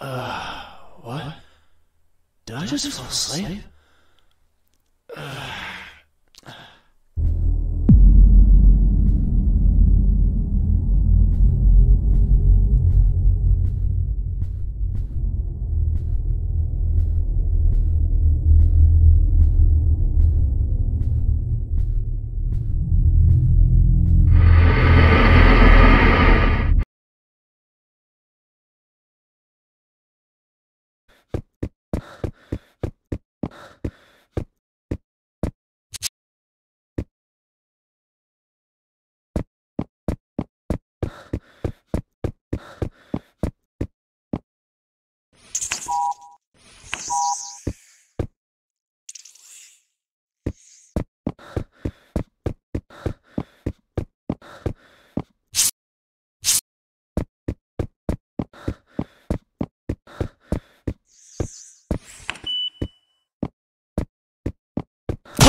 Uh, what? Did I just fall asleep?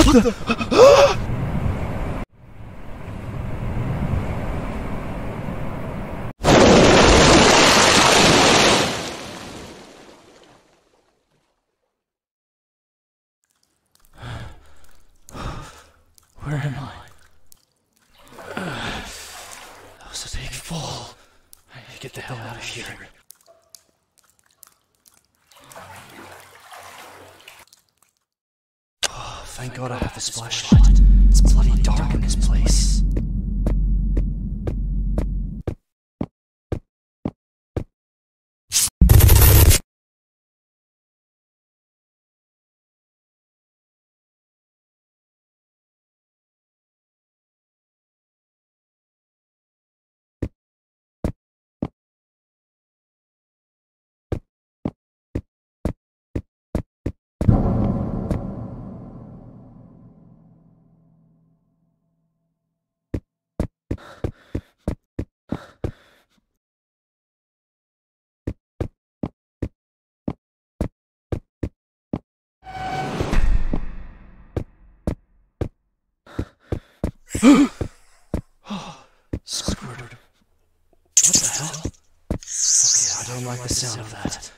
Where am I? That was a big fall. I need to get the hell out of here. Oh, thank God I have this flashlight. It's bloody dark in this place. Squidward. What the hell? Okay, I don't like the sound of that.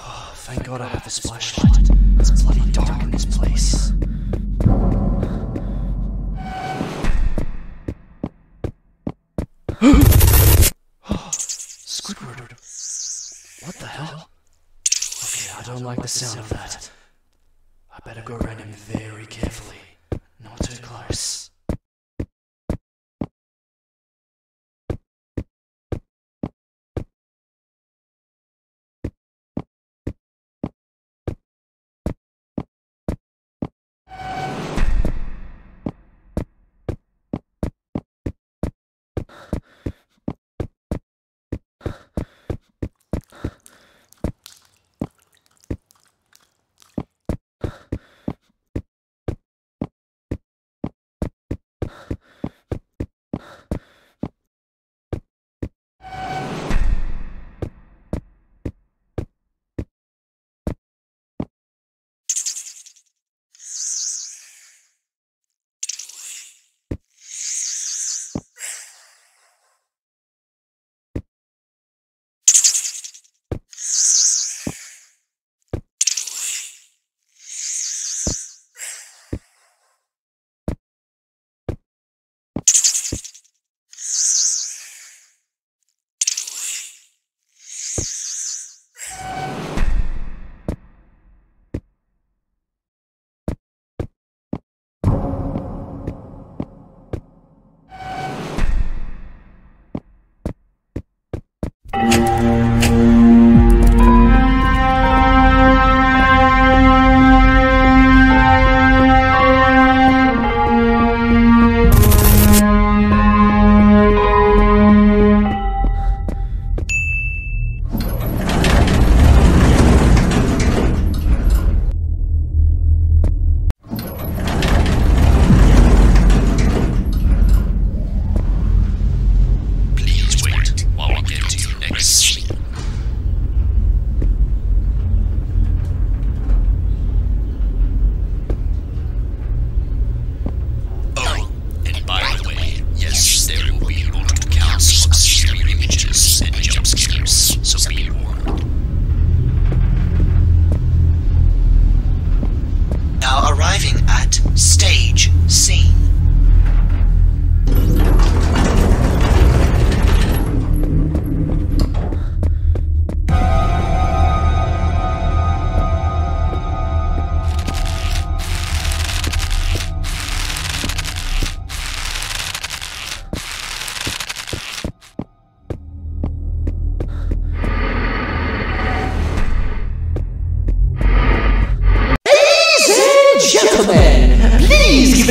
Oh, thank God I have this flashlight. It's bloody dark in this place. Squidward. What the hell? Okay, I don't like the sound of that. Better go around him very carefully. Not too close.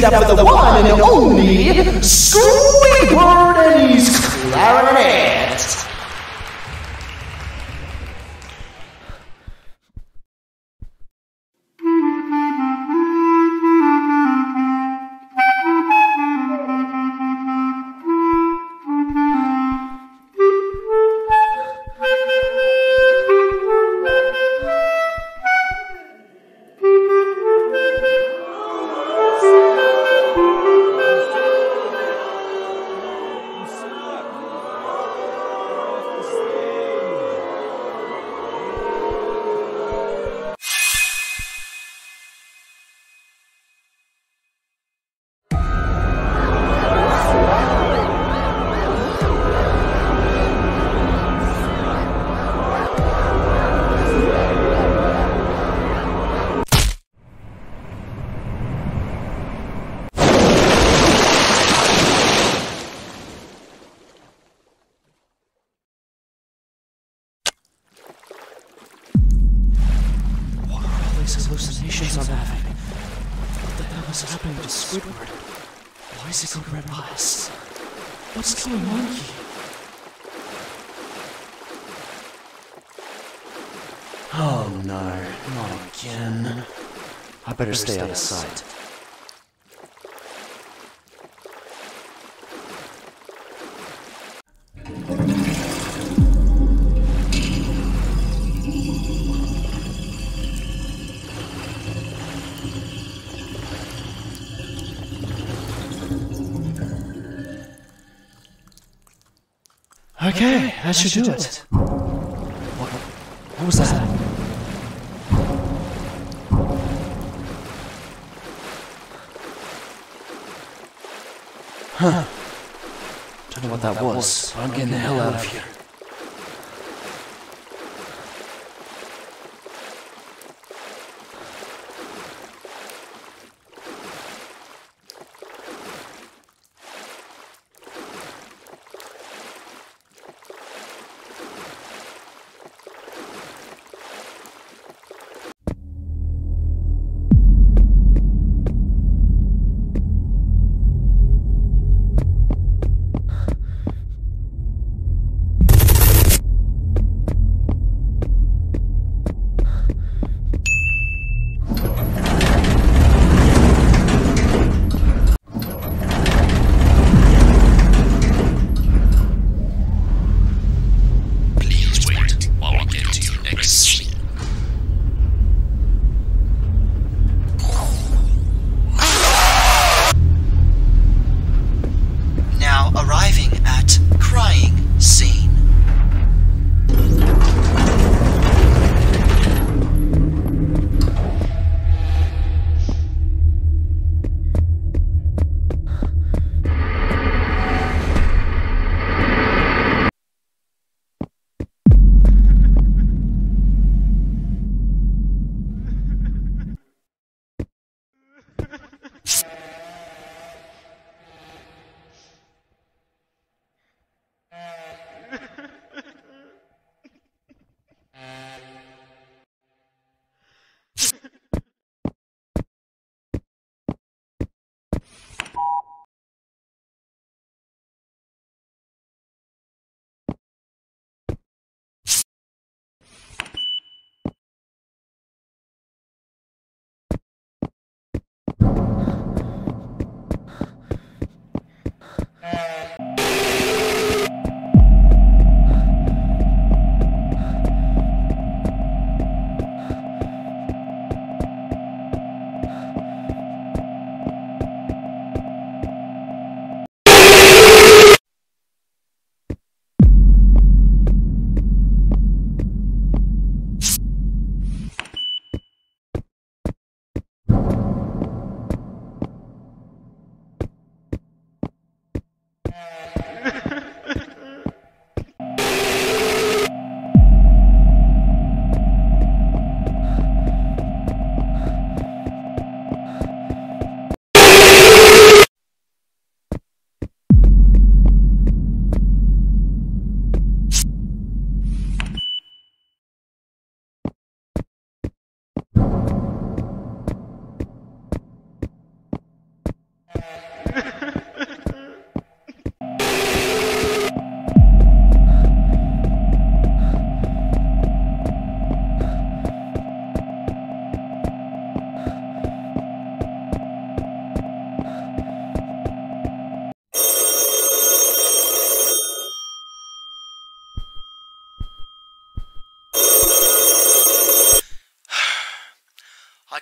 Up for the one and only These hallucinations I'm having? What the hell is happening to Squidward? Why is he got red eyes? What's going on here? Oh no, not again. I better stay out of sight. Okay, that should do it. What, what was that? Huh. Don't know what that was, but I'm getting the hell out of here.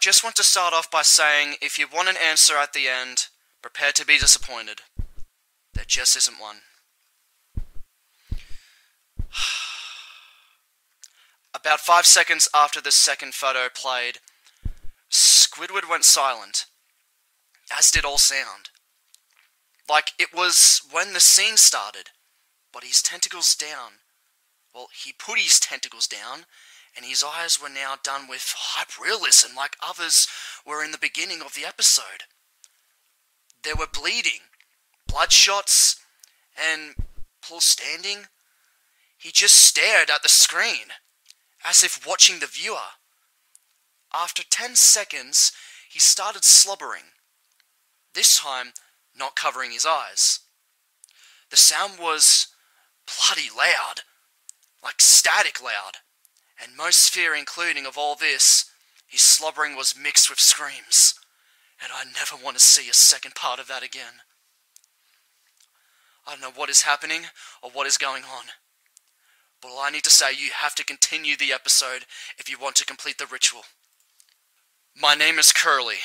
Just want to start off by saying if you want an answer at the end, prepare to be disappointed. There just isn't one. About five seconds after the second photo played, Squidward went silent, as did all sound. Like it was when the scene started, but his tentacles down. Well, he put his tentacles down, and his eyes were now done with hyperrealism like others were in the beginning of the episode. There were bleeding, bloodshots, and Paul standing. He just stared at the screen, as if watching the viewer. After ten seconds, he started slobbering, this time not covering his eyes. The sound was bloody loud, like static loud, and most fear including of all this, his slobbering was mixed with screams, and I never want to see a second part of that again. I don't know what is happening or what is going on. But all I need to say, you have to continue the episode if you want to complete the ritual. My name is Kirley.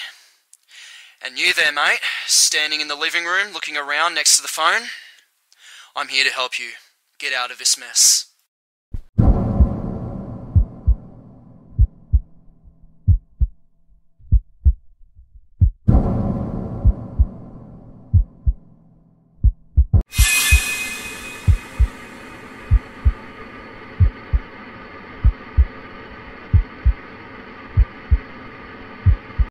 And you there, mate, standing in the living room looking around next to the phone. I'm here to help you get out of this mess.